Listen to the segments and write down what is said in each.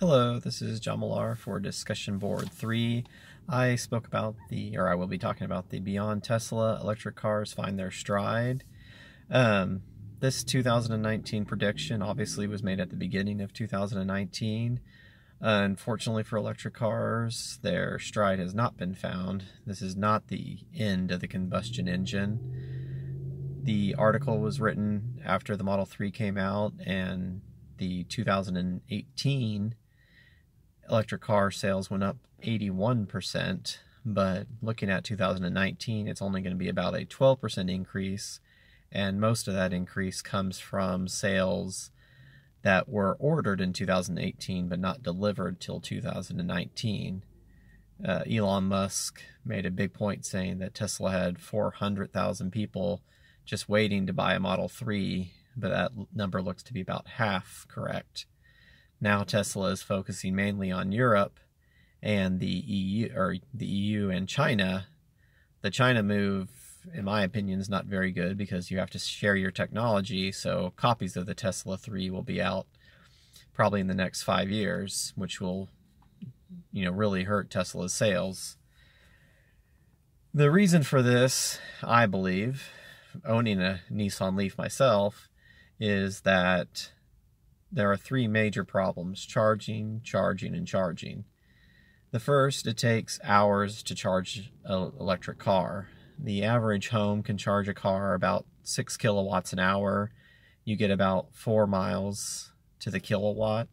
Hello, this is John Millar for Discussion Board 3. I spoke about the, or I will be talking about the Beyond Tesla electric cars find their stride. Um, this 2019 prediction obviously was made at the beginning of 2019. Uh, unfortunately for electric cars, their stride has not been found. This is not the end of the combustion engine. The article was written after the Model 3 came out and the 2018 electric car sales went up 81%, but looking at 2019, it's only going to be about a 12% increase, and most of that increase comes from sales that were ordered in 2018 but not delivered till 2019. Uh, Elon Musk made a big point saying that Tesla had 400,000 people just waiting to buy a Model 3, but that number looks to be about half correct. Now Tesla is focusing mainly on Europe and the EU or the EU and China. The China move, in my opinion, is not very good because you have to share your technology. So copies of the Tesla 3 will be out probably in the next five years, which will, you know, really hurt Tesla's sales. The reason for this, I believe, owning a Nissan Leaf myself, is that there are three major problems charging, charging, and charging. The first, it takes hours to charge an electric car. The average home can charge a car about 6 kilowatts an hour. You get about 4 miles to the kilowatt.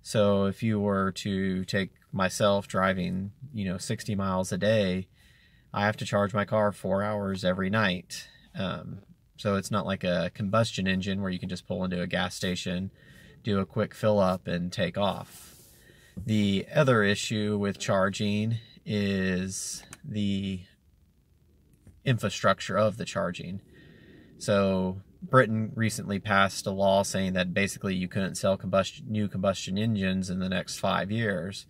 So if you were to take myself driving, you know, 60 miles a day, I have to charge my car 4 hours every night. Um, so it's not like a combustion engine where you can just pull into a gas station do a quick fill up and take off. The other issue with charging is the infrastructure of the charging. So Britain recently passed a law saying that basically you couldn't sell combustion, new combustion engines in the next five years.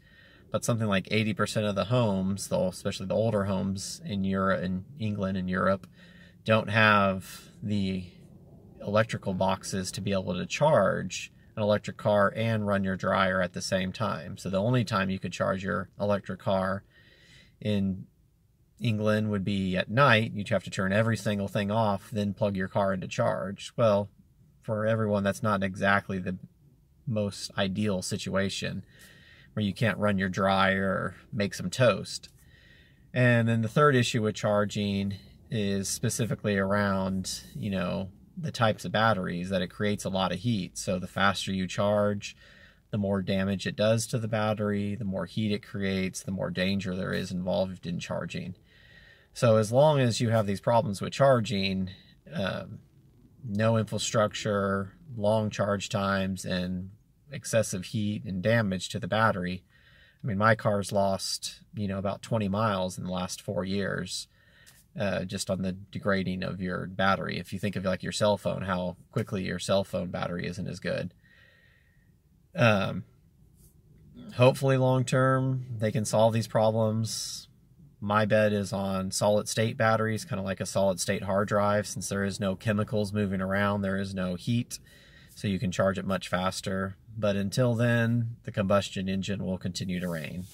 But something like 80% of the homes, especially the older homes in Europe, in England and Europe, don't have the electrical boxes to be able to charge an electric car and run your dryer at the same time. So the only time you could charge your electric car in England would be at night. You'd have to turn every single thing off, then plug your car into charge. Well, for everyone, that's not exactly the most ideal situation where you can't run your dryer or make some toast. And then the third issue with charging is specifically around, you know, the types of batteries that it creates a lot of heat. So the faster you charge, the more damage it does to the battery, the more heat it creates, the more danger there is involved in charging. So as long as you have these problems with charging, um, no infrastructure, long charge times, and excessive heat and damage to the battery. I mean, my car's lost, you know, about 20 miles in the last four years uh, just on the degrading of your battery. If you think of like your cell phone, how quickly your cell phone battery isn't as good. Um, hopefully, long term, they can solve these problems. My bet is on solid state batteries, kind of like a solid state hard drive, since there is no chemicals moving around, there is no heat, so you can charge it much faster. But until then, the combustion engine will continue to reign.